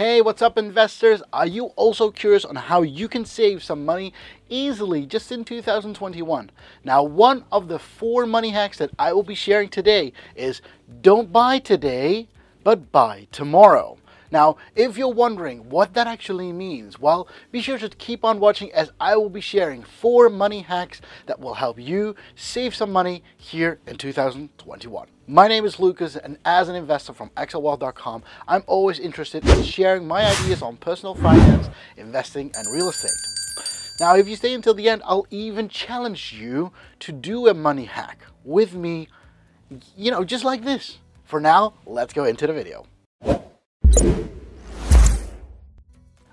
Hey, what's up investors? Are you also curious on how you can save some money easily just in 2021? Now, one of the four money hacks that I will be sharing today is don't buy today, but buy tomorrow. Now, if you're wondering what that actually means, well, be sure to keep on watching as I will be sharing four money hacks that will help you save some money here in 2021. My name is Lukas, and as an investor from xlwealth.com, I'm always interested in sharing my ideas on personal finance, investing, and real estate. Now, if you stay until the end, I'll even challenge you to do a money hack with me, you know, just like this. For now, let's go into the video.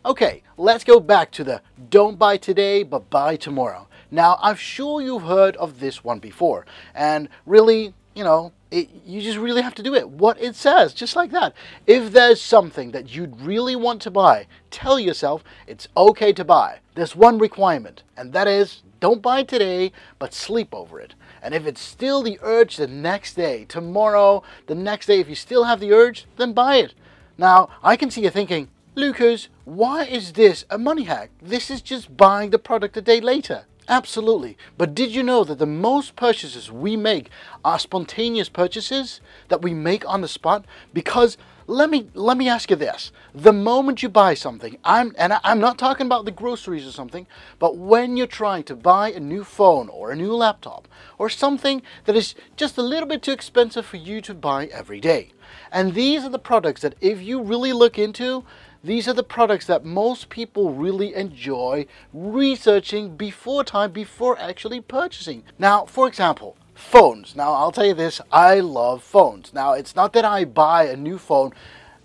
Okay, let's go back to the don't buy today but buy tomorrow. Now, I'm sure you've heard of this one before, and really, you know, it, you just really have to do it. What it says, just like that. If there's something that you'd really want to buy, tell yourself it's okay to buy. There's one requirement, and that is don't buy today, but sleep over it. And if it's still the urge the next day, tomorrow, the next day, if you still have the urge, then buy it. Now, I can see you thinking, Lukas, why is this a money hack? This is just buying the product a day later. Absolutely. But did you know that the most purchases we make are spontaneous purchases that we make on the spot? Because let me let me ask you this: the moment you buy something, I'm and I'm not talking about the groceries or something, but when you're trying to buy a new phone or a new laptop or something that is just a little bit too expensive for you to buy every day, and these are the products that if you really look into, these are the products that most people really enjoy researching before time, before actually purchasing. Now, for example, phones. Now, I'll tell you this, I love phones. Now, it's not that I buy a new phone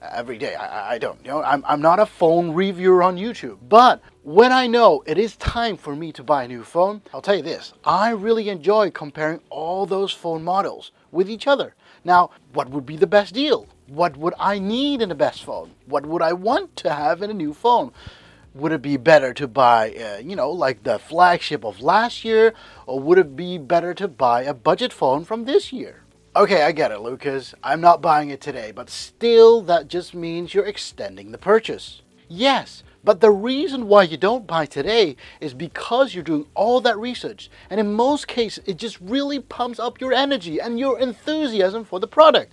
every day. I, I don't. You know, I'm, I'm not a phone reviewer on YouTube. But when I know it is time for me to buy a new phone, I'll tell you this, I really enjoy comparing all those phone models with each other. Now, what would be the best deal? What would I need in the best phone? What would I want to have in a new phone? Would it be better to buy, uh, you know, like the flagship of last year, or would it be better to buy a budget phone from this year? Okay, I get it, Lukas. I'm not buying it today, but still, that just means you're extending the purchase. Yes, but the reason why you don't buy today is because you're doing all that research. And in most cases, it just really pumps up your energy and your enthusiasm for the product.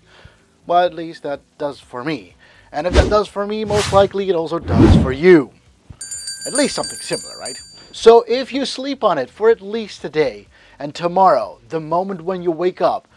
Well, at least that does for me. And if that does for me, most likely it also does for you. At least something similar, right? So if you sleep on it for at least a day, and tomorrow, the moment when you wake up,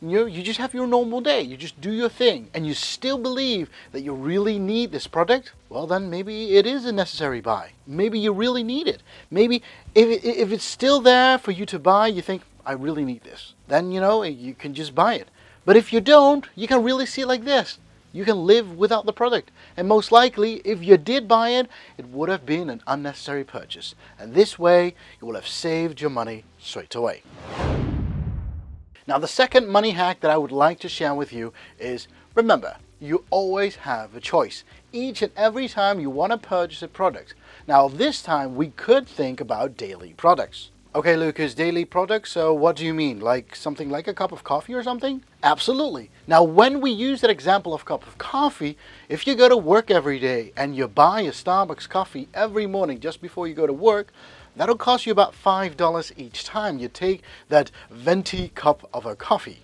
you you just have your normal day. You just do your thing, and you still believe that you really need this product. Well, then maybe it is a necessary buy. Maybe you really need it. Maybe if if it's still there for you to buy, you think I really need this. Then you know you can just buy it. But if you don't, you can really see it like this. You can live without the product. And most likely, if you did buy it, it would have been an unnecessary purchase. And this way, you will have saved your money straight away. Now, the second money hack that I would like to share with you is remember, you always have a choice each and every time you want to purchase a product. Now, this time we could think about daily products. Okay, Lukas, daily products, so what do you mean? Like something like a cup of coffee or something? Absolutely. Now, when we use that example of cup of coffee, if you go to work every day and you buy a Starbucks coffee every morning just before you go to work, that'll cost you about $5 each time you take that venti cup of a coffee.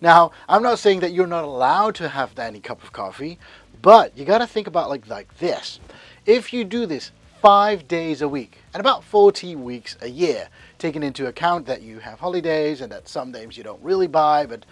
Now, I'm not saying that you're not allowed to have any cup of coffee, but you got to think about like like this. If you do this five days a week and about 40 weeks a year, taking into account that you have holidays and that some days you don't really buy, but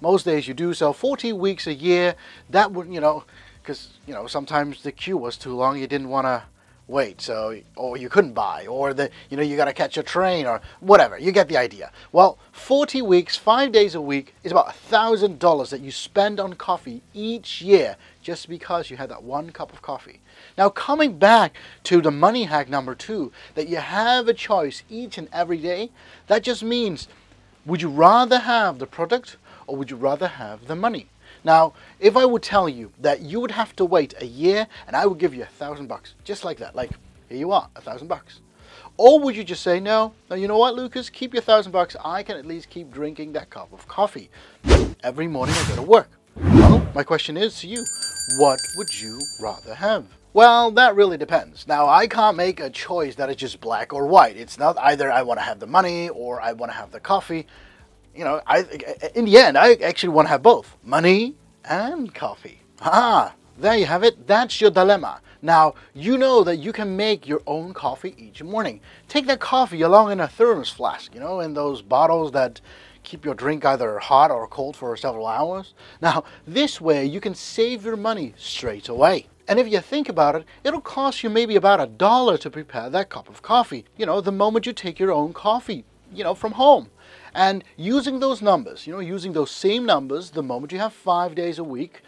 most days you do. So 40 weeks a year, that would, you know, because, you know, sometimes the queue was too long, you didn't want to wait, so, or you couldn't buy, or the, you know, you got to catch a train or whatever. You get the idea. Well, 40 weeks, five days a week is about a $1,000 that you spend on coffee each year just because you had that one cup of coffee. Now, coming back to the money hack number two, that you have a choice each and every day, that just means would you rather have the product or would you rather have the money? Now, if I would tell you that you would have to wait a year and I would give you a thousand bucks, just like that, like here you are, a thousand bucks. Or would you just say, no, no, you know what, Lukas, keep your thousand bucks. I can at least keep drinking that cup of coffee every morning I go to work. Well, my question is to you, what would you rather have? Well, that really depends. Now, I can't make a choice that is just black or white. It's not either I want to have the money or I want to have the coffee. You know, I in the end, I actually want to have both money and coffee. Ah, there you have it. That's your dilemma. Now, you know that you can make your own coffee each morning. Take that coffee along in a thermos flask, you know, in those bottles that keep your drink either hot or cold for several hours. Now, this way you can save your money straight away. And if you think about it, it'll cost you maybe about a dollar to prepare that cup of coffee, you know, the moment you take your own coffee, you know, from home. And using those numbers, you know, using those same numbers, the moment you have five days a week,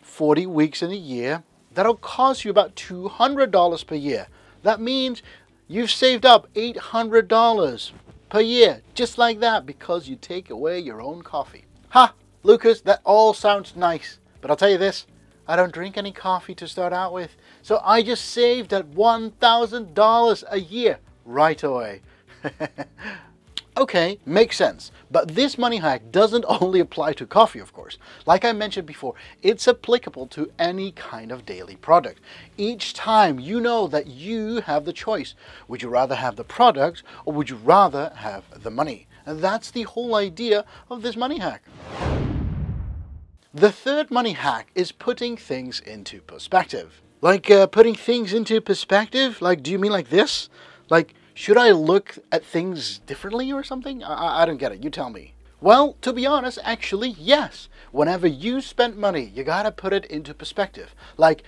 40 weeks in a year, that'll cost you about $200 per year. That means you've saved up $800 per year, just like that, because you take away your own coffee. Ha! Lukas, that all sounds nice, but I'll tell you this, I don't drink any coffee to start out with. So I just saved that $1,000 a year right away. okay, makes sense. But this money hack doesn't only apply to coffee, of course. Like I mentioned before, it's applicable to any kind of daily product. Each time you know that you have the choice. Would you rather have the product or would you rather have the money? And that's the whole idea of this money hack. The third money hack is putting things into perspective. Like uh, putting things into perspective? Like, do you mean like this? Like, should I look at things differently or something? I, I don't get it. You tell me. Well, to be honest, actually, yes. Whenever you spend money, you gotta put it into perspective. Like,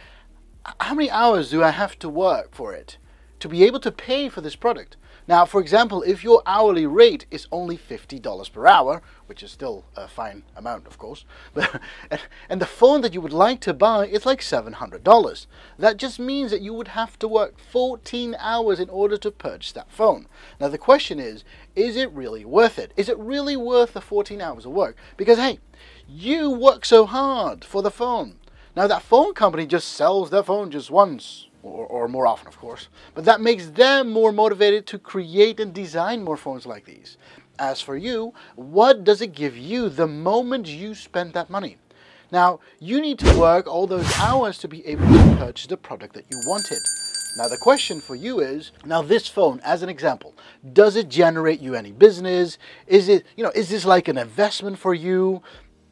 how many hours do I have to work for it to be able to pay for this product? Now, for example, if your hourly rate is only $50 per hour, which is still a fine amount, of course, but, and the phone that you would like to buy is like $700, that just means that you would have to work 14 hours in order to purchase that phone. Now, the question is, is it really worth it? Is it really worth the 14 hours of work? Because, hey, you work so hard for the phone. Now, that phone company just sells their phone just once or, or more often, of course. But that makes them more motivated to create and design more phones like these. As for you, what does it give you the moment you spend that money? Now, you need to work all those hours to be able to purchase the product that you wanted. Now the question for you is, now this phone, as an example, does it generate you any business? Is it, you know, is this like an investment for you?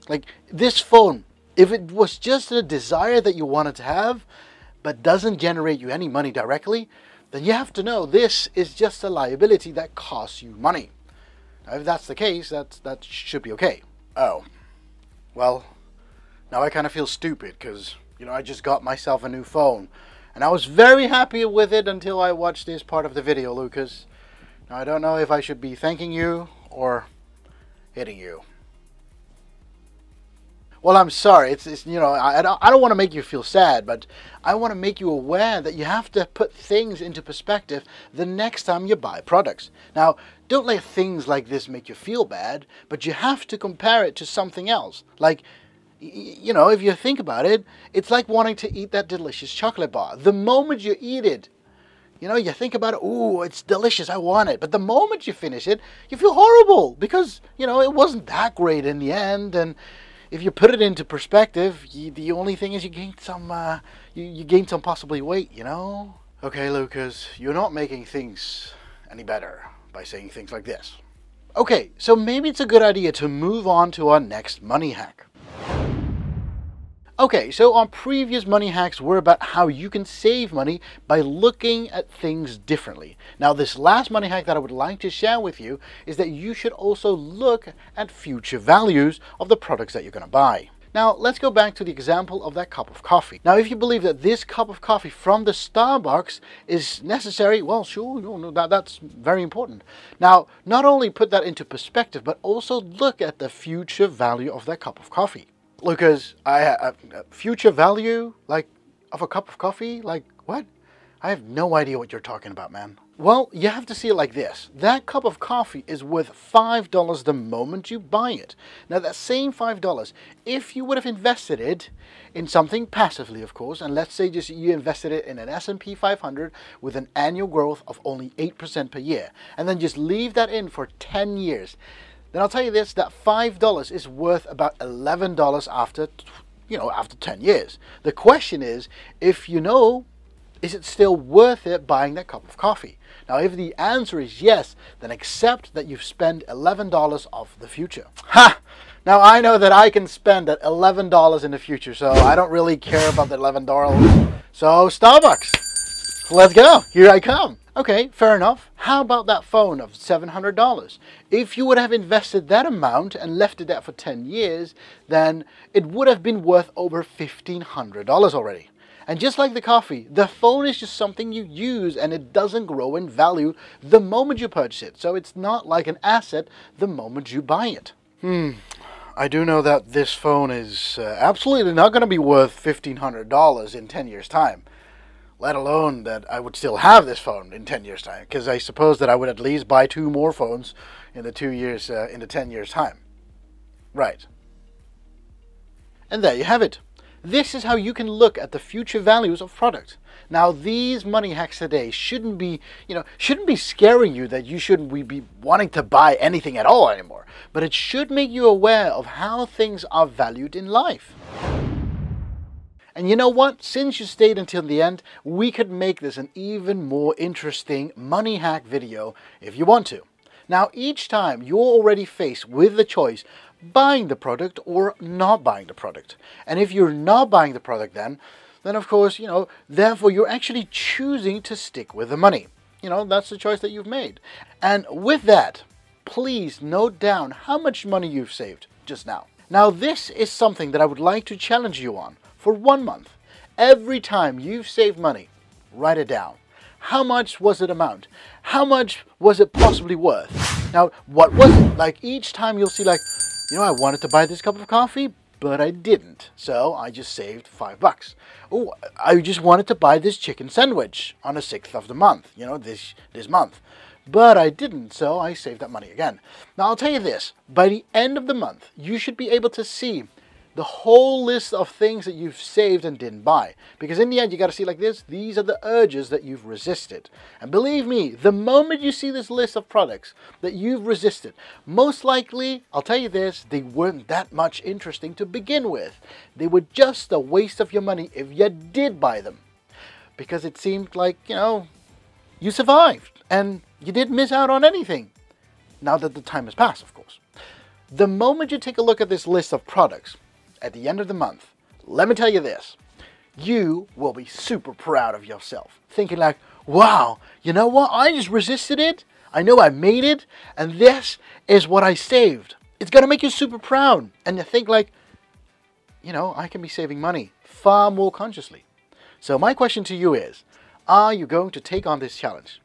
Like this phone, if it was just a desire that you wanted to have, but doesn't generate you any money directly, then you have to know this is just a liability that costs you money. Now, if that's the case, that, that should be okay. Oh, well, now I kind of feel stupid because, you know, I just got myself a new phone. And I was very happy with it until I watched this part of the video, Lukas. Now, I don't know if I should be thanking you or hitting you. Well, I'm sorry. It's, it's you know, I, don't, I don't want to make you feel sad, but I want to make you aware that you have to put things into perspective the next time you buy products. Now, don't let things like this make you feel bad, but you have to compare it to something else. Like, you know, if you think about it, it's like wanting to eat that delicious chocolate bar. The moment you eat it, you know, you think about it, ooh, it's delicious, I want it. But the moment you finish it, you feel horrible because, you know, it wasn't that great in the end. And, if you put it into perspective, you, the only thing is you gain some, uh, you, you gain some possibly weight, you know? Okay, Lukas, you're not making things any better by saying things like this. Okay, so maybe it's a good idea to move on to our next money hack. Okay, so our previous money hacks were about how you can save money by looking at things differently. Now this last money hack that I would like to share with you is that you should also look at future values of the products that you're going to buy. Now, let's go back to the example of that cup of coffee. Now, if you believe that this cup of coffee from the Starbucks is necessary, well, sure, no, that, that's very important. Now, not only put that into perspective, but also look at the future value of that cup of coffee. Lukas, I have uh, future value, like, of a cup of coffee? Like, what? I have no idea what you're talking about, man. Well, you have to see it like this. That cup of coffee is worth $5 the moment you buy it. Now, that same $5, if you would have invested it in something passively, of course, and let's say just you invested it in an S&P 500 with an annual growth of only 8% per year, and then just leave that in for 10 years, then I'll tell you this, that $5 is worth about $11 after you know, after 10 years. The question is, if you know, is it still worth it buying that cup of coffee? Now, if the answer is yes, then accept that you've spent $11 of the future. Ha! Now, I know that I can spend that $11 in the future, so I don't really care about the $11. So, Starbucks, let's go. Here I come. Okay, fair enough. How about that phone of $700? If you would have invested that amount and left it there for 10 years, then it would have been worth over $1,500 already. And just like the coffee, the phone is just something you use and it doesn't grow in value the moment you purchase it. So it's not like an asset the moment you buy it. Hmm, I do know that this phone is uh, absolutely not going to be worth $1,500 in 10 years' time let alone that I would still have this phone in 10 years time because I suppose that I would at least buy two more phones in the 2 years uh, in the 10 years time. Right. And there you have it. This is how you can look at the future values of product. Now these money hacks today shouldn't be, you know, shouldn't be scaring you that you shouldn't be wanting to buy anything at all anymore, but it should make you aware of how things are valued in life. And you know what? Since you stayed until the end, we could make this an even more interesting money hack video if you want to. Now, each time you're already faced with the choice buying the product or not buying the product. And if you're not buying the product then, then of course, you know, therefore you're actually choosing to stick with the money. You know, that's the choice that you've made. And with that, please note down how much money you've saved just now. Now, this is something that I would like to challenge you on for one month. Every time you've saved money, write it down. How much was it amount? How much was it possibly worth? Now, what was it? Like each time you'll see like, you know, I wanted to buy this cup of coffee, but I didn't. So I just saved five bucks. Oh, I just wanted to buy this chicken sandwich on the 6th of the month, you know, this, this month. But I didn't, so I saved that money again. Now I'll tell you this, by the end of the month, you should be able to see the whole list of things that you've saved and didn't buy. Because in the end, you got to see like this, these are the urges that you've resisted. And believe me, the moment you see this list of products that you've resisted, most likely, I'll tell you this, they weren't that much interesting to begin with. They were just a waste of your money if you did buy them. Because it seemed like, you know, you survived and you didn't miss out on anything. Now that the time has passed, of course. The moment you take a look at this list of products, at the end of the month, let me tell you this, you will be super proud of yourself. Thinking like, wow, you know what? I just resisted it. I know I made it. And this is what I saved. It's to make you super proud. And you think like, you know, I can be saving money far more consciously. So my question to you is, are you going to take on this challenge?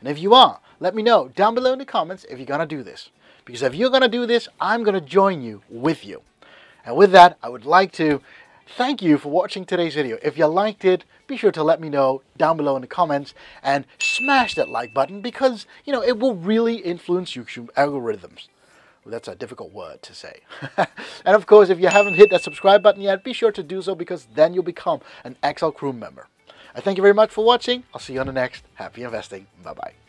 And if you are, let me know down below in the comments if you're to do this. Because if you're to do this, I'm to join you with you. And with that, I would like to thank you for watching today's video. If you liked it, be sure to let me know down below in the comments and smash that like button because, you know, it will really influence YouTube algorithms. Well, that's a difficult word to say. and of course, if you haven't hit that subscribe button yet, be sure to do so because then you'll become an XL crew member. I thank you very much for watching. I'll see you on the next Happy Investing. Bye-bye.